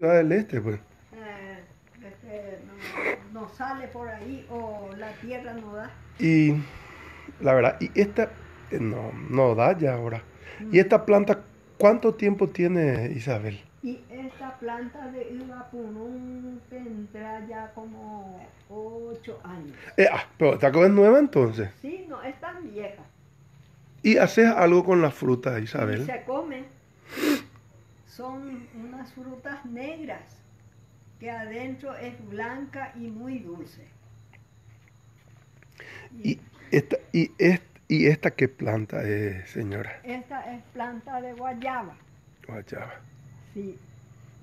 Ciudad del Este, pues. Eh, este, no, no sale por ahí o la tierra no da. Y la verdad, y esta eh, no, no da ya ahora. ¿Y esta planta cuánto tiempo tiene Isabel? Y esta planta de Ivapurún tendrá ya como ocho años. Eh, ah, pero esta cosa es nueva entonces. Sí, no es tan vieja. ¿Y haces algo con la fruta, Y Isabel? se come. Son unas frutas negras que adentro es blanca y muy dulce. ¿Y esta, y, y esta qué planta es, señora? Esta es planta de guayaba. Guayaba. Sí.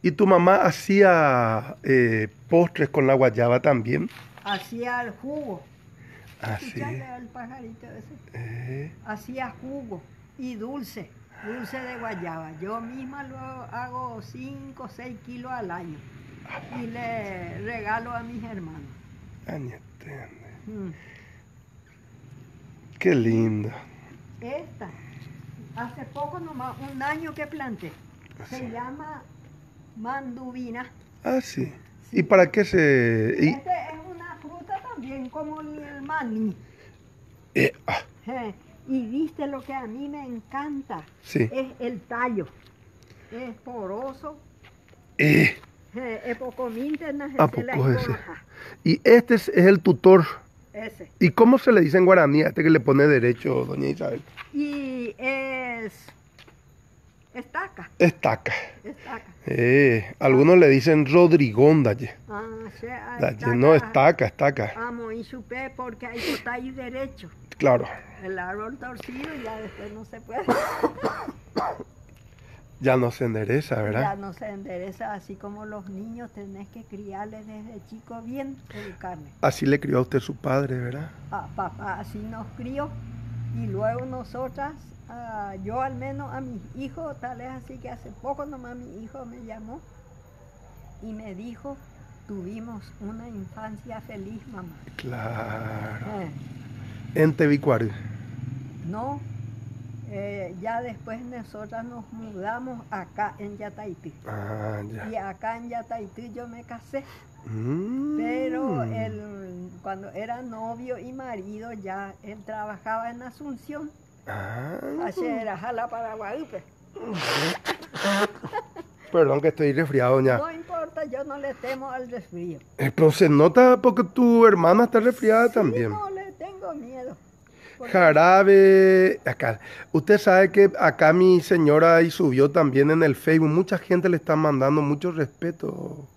¿Y tu mamá hacía eh, postres con la guayaba también? Hacía el jugo. Ah, sí. Escuchale al pajarito ese. Eh, Hacía jugo y dulce. Dulce de guayaba. Yo misma lo hago 5 o 6 kilos al año. Y le regalo a mis hermanos. ah. Mm. Qué lindo. Esta, hace poco nomás, un año que planté. Se Sí. llama mandubina. Ah, sí. ¿Y para qué se...? y- Este es una fruta también como el maní. eh, ah, Eh, Y viste lo que a mí me encanta, sí. es el tallo. Es poroso, Eh, eh, es poco mintena, ¿A se la poco ese? esponja. y este es, es el tutor. Ese. ¿Y cómo se le dice en guaraní a este que le pone derecho, doña Isabel? Y es estaca, Estaca. estaca. Eh, algunos le dicen Rodrigón, dalle. Ah, sí, ah, Dalle, No, estaca, estaca. Amo y supe porque hay tallo derecho. Claro. El árbol torcido ya después no se puede. Ya no se endereza, Ya ¿verdad? no se endereza así como los niños tenés que criarles desde chico bien, educarles. Así le crió a usted su padre, ¿verdad? A papá así nos crió y luego nosotras, ah, yo al menos a mis hijos, tal es así que hace poco nomás mi hijo me llamó y me dijo, tuvimos una infancia feliz mamá. Claro. Eh, En Tebicuari. no, eh, ya después nosotras nos mudamos acá en Yataití. Ah, Y acá en Yataití yo me casé. Mm. Pero él, cuando era novio y marido, ya él trabajaba en Asunción. Ah, Ayer era Jala Paraguayupe. perdón que estoy resfriado, doña. No importa, yo no le temo al resfrío. Pero se nota porque tu hermana está resfriada Sí, también. no le tengo miedo. Jarabe, acá. Usted sabe que acá mi señora ahí subió también en el Facebook. Mucha gente le está mandando mucho respeto,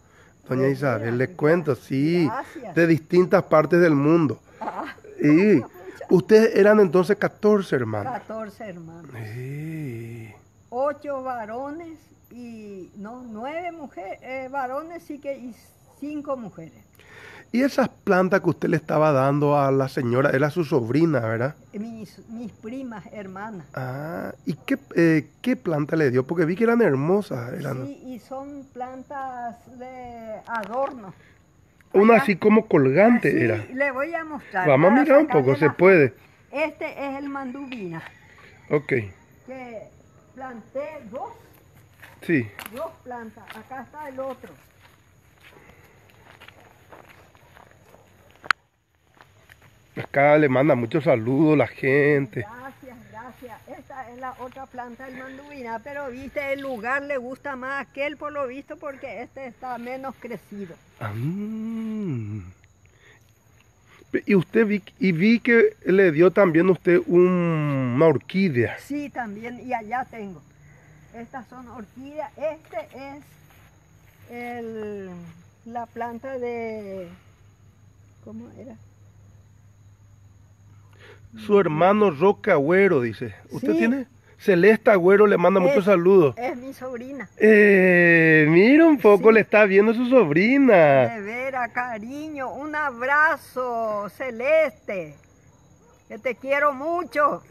doña De Isabel. Les cuento, sí, Gracias. de distintas partes del mundo. Ah, Y ustedes eran entonces 14 hermanos. 14 hermanos. Sí. Ocho varones y, no, nueve mujeres, eh, varones sí que y cinco mujeres. Y esas plantas que usted le estaba dando a la señora, era su sobrina, ¿verdad? Mis, mis primas, hermanas. Ah, ¿y qué, eh, qué planta le dio? Porque vi que eran hermosas. Eran Sí, y son plantas de adorno. una así como colgante Así, era. Le voy a mostrar. Vamos a mirar un poco, se la- puede. Este es el mandubina, Ok, que planté dos, sí. dos plantas. Acá está el otro. Acá le manda muchos saludos la gente. Gracias, gracias. Esta es la otra planta del mandubina, pero viste, el lugar le gusta más a aquel por lo visto porque este está menos crecido. Ah. Y usted vi, y vi que le dio también usted un- una orquídea. Sí, también, y allá tengo. Estas son orquídeas. Este es el, la planta de... ¿Cómo era? Su hermano Roque Agüero, dice. ¿Usted Sí. tiene? Celeste Agüero le manda muchos saludos. Es mi sobrina. Eh, mira un poco, Sí. le está viendo su sobrina. De veras, cariño, un abrazo, Celeste. Que te quiero mucho.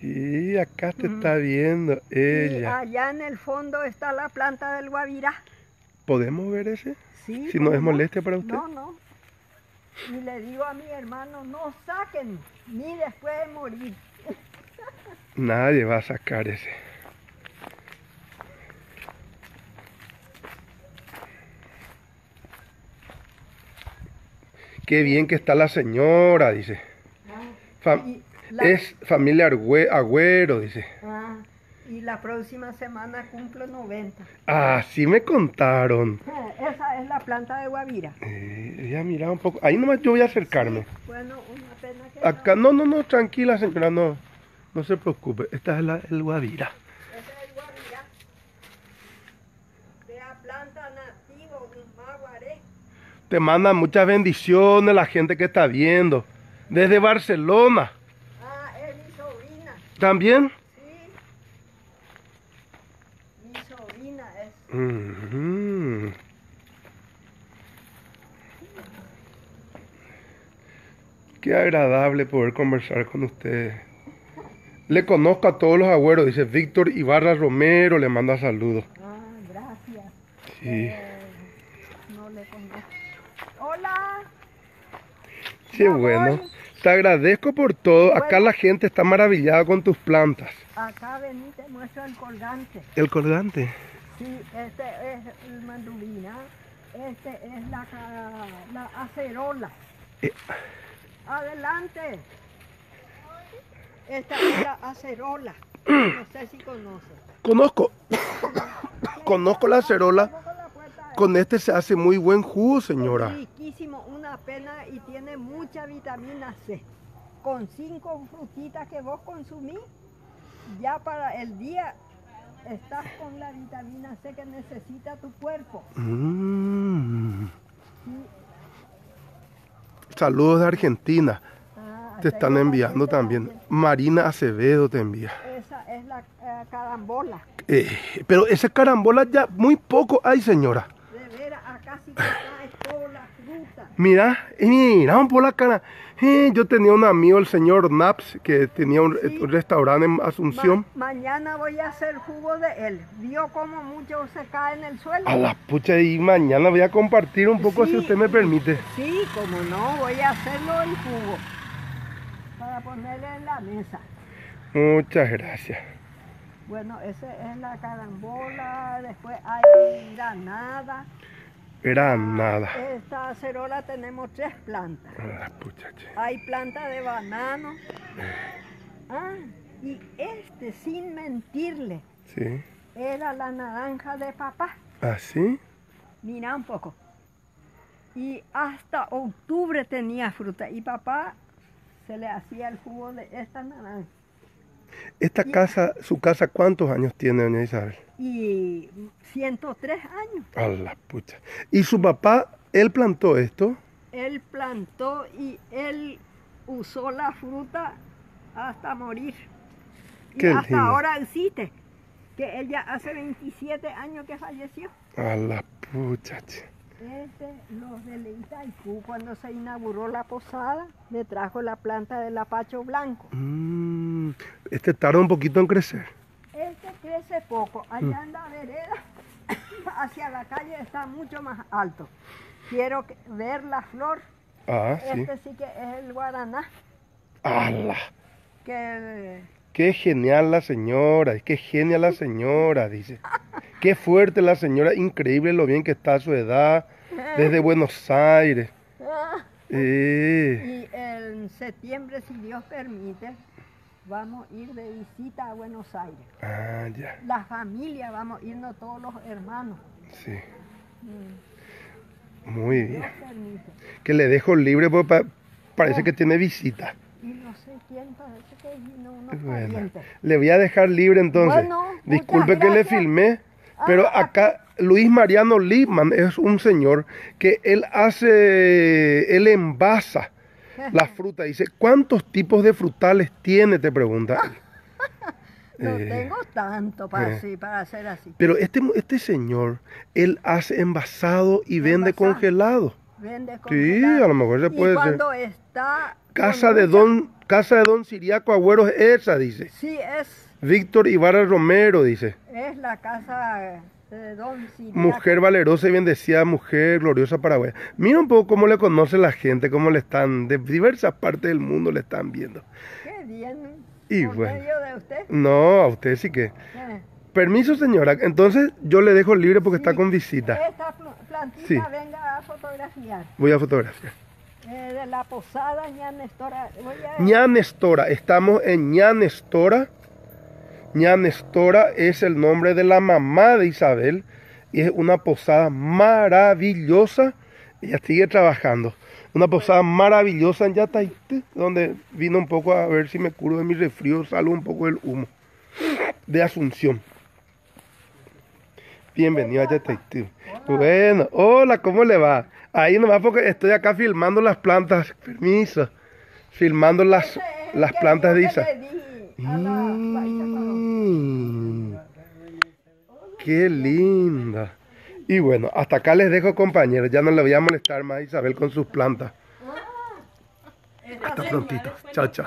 Y acá te está viendo Y ella. allá en el fondo está la planta del guavirá. ¿Podemos ver ese? Sí, Si no es ¿cómo molestia para usted. No, no y le digo a mi hermano, no saquen, ni después de morir. Nadie va a sacar ese. Qué bien que está la señora, dice. Ah, es familia Agüero, dice. Ah, la próxima semana cumplo 90. Ah, sí me contaron. Eh, Esa es la planta de Guavira. Eh, ya mira un poco. Ahí nomás yo voy a acercarme. Bueno, una pena que Acá, no, no, no, tranquila señora, no. No se preocupe. Esta es la, el Guavira. Esa es Guavira. Sea planta nativa, un maguaré. Te mandan muchas bendiciones la gente que está viendo. Desde Barcelona. Ah, es mi sobrina. ¿También? Sí. Mi Ujú. Qué agradable poder conversar con ustedes. Le conozco a todos los agüeros, dice Víctor Ibarra Romero, le manda saludos. Ah, gracias. Sí. Eh, no le conozco. Hola. Qué bueno. Te agradezco por todo. Acá la gente está maravillada con tus plantas. Acá vení, te muestro el colgante. El colgante. Sí, este es el mandulina. Este es la, acerola. Eh. Adelante. Esta es la acerola. No sé si conoces. Conozco. Conozco la acerola. Con este se hace muy buen jugo, señora. Riquísimo, una pena y tiene mucha vitamina C. Con cinco frutitas que vos consumís, ya para el día estás con la vitamina C que necesita tu cuerpo. Mm. Sí. Saludos de Argentina. Ah, Te están enviando también. Marina Acevedo te envía. Esa es la eh, carambola. Eh, pero ese carambola ya muy poco hay, señora. De veras, acá sí trae toda la fruta. Mira, mira, un por la cara. Eh, yo tenía un amigo, el señor Naps, que tenía un, Sí. un restaurante en Asunción. Ma- mañana voy a hacer jugo de él. Vio cómo mucho se cae en el suelo. A la pucha, y mañana voy a compartir un poco, si usted me permite. Sí, como no, voy a hacerlo en jugo. Para ponerle en la mesa. Muchas gracias. Bueno, esa es la carambola, después hay granada. Era nada. Esta acerola tenemos tres plantas. A la pucha, che. Hay planta de banano. Ah, y este, sin mentirle, Sí. era la naranja de papá. ¿Así? Mira un poco. Y hasta octubre tenía fruta. Y papá se le hacía el jugo de esta naranja. Esta Y- casa, su casa, ¿cuántos años tiene, doña Isabel? Y 103 años. A la pucha. ¿Y su papá, él plantó esto? Él plantó y él usó la fruta hasta morir. Y Qué hasta lindo. ahora existe. Que ella hace 27 años que falleció. A la pucha. Este, los de Itaipú, cuando se inauguró la posada, le trajo la planta del apacho blanco. Mm, este tarda un poquito en crecer. Este crece poco. Allá en la vereda, hacia la calle, está mucho más alto. Quiero ver la flor. Ah, sí. Este sí que es el guaraná. ¡Hala! Que Qué genial la señora, qué genial la señora, dice. Qué fuerte la señora, increíble lo bien que está a su edad, desde Buenos Aires. Ah, Eh, Y en septiembre, si Dios permite, vamos a ir de visita a Buenos Aires. ah, ya, La familia, vamos a irnos todos los hermanos. sí, Mm, muy bien. Que le dejo libre, porque pa- parece que tiene visita. Y no sé quién, parece que vino Bueno, le voy a dejar libre entonces. Bueno, Disculpe que le filmé, pero Ah, acá Luis Mariano Lipman es un señor que él hace, él envasa la fruta. Dice, ¿cuántos tipos de frutales tiene? Te pregunta. No Eh, tengo tanto para, eh. así, para hacer así. Pero este, este señor, él hace envasado y vende Envasado. congelado. Vende Sí, congelado. a lo mejor se y puede hacer. cuando está... Casa de Don, Casa de Don Siriaco Agüero es esa, dice. Sí, es, Víctor Ibarra Romero, dice. es la casa. Mujer valerosa y bendecida, mujer gloriosa Paraguay. Mira un poco cómo le conoce la gente, cómo le están, de diversas partes del mundo le están viendo. Qué bien. Y bueno. de usted. No, a usted sí que. Eh, Permiso, señora. Entonces yo le dejo libre porque está con visita. Esta pl- plantita Sí. venga a fotografiar. Voy a fotografiar. Eh, de la posada Ña Nestora. Voy a- Ña Nestora, estamos en Ña Nestora. Ña Nestora es el nombre de la mamá de Isabel y es una posada maravillosa. Ella sigue trabajando. Una posada maravillosa en Yataite, donde vino un poco a ver si me curo de mi resfrío, salgo un poco del humo. De Asunción. Bienvenido a Yataite. Bueno, hola, ¿cómo le va? Ahí nomás porque estoy acá filmando las plantas. Permiso. Filmando las, las plantas de Isa. Mm, Qué linda. Y bueno, hasta acá les dejo compañeros. Ya no le voy a molestar más a Isabel con sus plantas. Esta Hasta prontito. Chao, chao.